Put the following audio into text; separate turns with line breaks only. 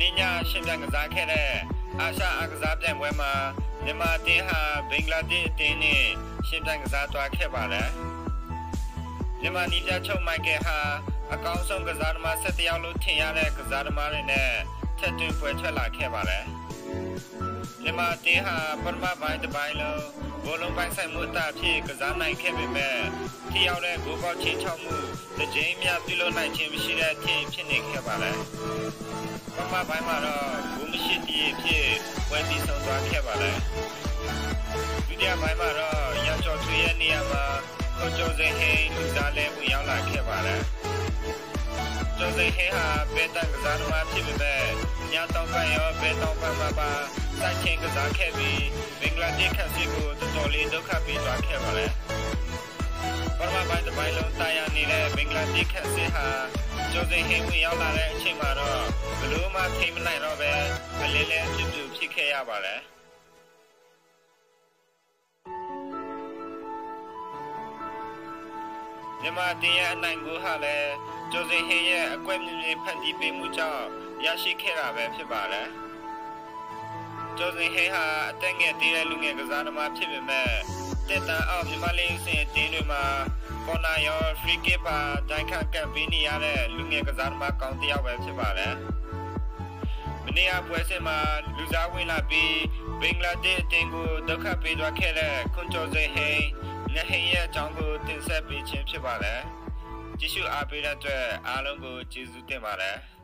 နေ့ညရှင်းပြကစားခဲ့တဲ့အာရှအကစားပြိုင်ပွဲမှာမြန်မာအသင်းဟာဘင်္ဂလားဒေ့ရှ်အသင်းနဲ့ရှင်းပြကစားသွားခဲ့ပါတယ်မြန်မာနီးပြချုပ်မိုက်ကယ်ဟာအကောင်းဆုံးကစားသမား7ယောက်လို့ထင်ရတဲ့ကစားသမားတွေနဲ့ထက်သွင်းပွဲထွက်လာခဲ့ပါတယ်မြန်မာအသင်းဟာပထမပိုင်းတစ်ပိုင်းလုံးဘိုးလုံးပိုင်းဆိုင်မှုအတာအဖြစ်ကစားနိုင်ခဲ့ပေမဲ့ထိရောက်တဲ့ဂိုးပေါက်ချင်းချောက်မှုတစ်ကြိမ်များပြုလုပ်နိုင်ခြင်းမရှိတဲ့အဖြစ်ဖြစ်နေခဲ့ပါတယ်ပထ မပိုင်းမှာတော့ဂိုးမရှိတည်ဖြစ်ပွဲပြီးဆုံးသွားခဲ့ပါတယ်ဒုတိယပိုင်းမှာတော့ရန်ကျော်ထွေရဲ့နေရာမှာကိုကျော်စင်ဟိန်းလူစားလဲဝင်ရောက်လာခဲ့ပါတယ်ကျော်စင်ဟိန်းဟာဘဲတန်ကစားသမားဖြစ်ပေမဲ့ညတောင်းပန်ရောဘဲတောင်းပန်မှာပါစိုက်ချင်းကစားခဲ့ပြီးဘင်္ဂလားဒေ့ရှ်ခက်စစ်ကိုတော်တော်လေးဒုက္ခပေးသွားခဲ့ပါတယ်ပထမပိုင်းတစ်ပိုင်းလုံးတာယာနေတဲ့ဘင်္ဂလားဒေ့ရှ်ခက်စစ်ဟာကျော်စင်ဟိန်းဝင်ရောက်လာတဲ့အချိန်မှာတော့ဘလို့မှ ထိမနိုင်တော့ပဲအလေးလေးပြူပြူဖြစ်ခဲ့ရပါတယ်မြန်မာတင်ရဲ့အနိုင်ကိုဟာလည်းဂျိုဇင်ဟေးရဲ့အကွက်မြင့်မြင့်ဖန်တီးပေးမှုကြောင့်ရရှိခဲ့တာပဲဖြစ်ပါတယ်။ဂျိုဇင်ဟေးဟာအသက်ငယ်သေးတဲ့လူငယ်ကစားသမားဖြစ်ပေမဲ့တက်တန်းအောင်မြန်မာလိမ့်စင်အတင်းတွေမှာကော်နာရောဖရီကစ်ပါဒိုင်ခတ်ကပ်ပေးနေရတဲ့လူငယ်ကစားသမားကောင်းတစ်ယောက်ပဲဖြစ်ပါတယ်။ မနေ့ကပွဲစဉ်မှာလူစားဝင်လာပြီးဘင်္ဂလားဒေ့ရှ်အတင်းကိုဒုက္ခပေးသွားခဲ့တဲ့ခွန်ကျော်စင်ဟိန်းငဟင်းရဲ့အကြောင်းကိုတင်ဆက်ပေးခြင်းဖြစ်ပါတယ်။ကြည့်ရှုအားပေးတဲ့အတွက်အားလုံးကိုကျေးဇူးတင်ပါတယ်။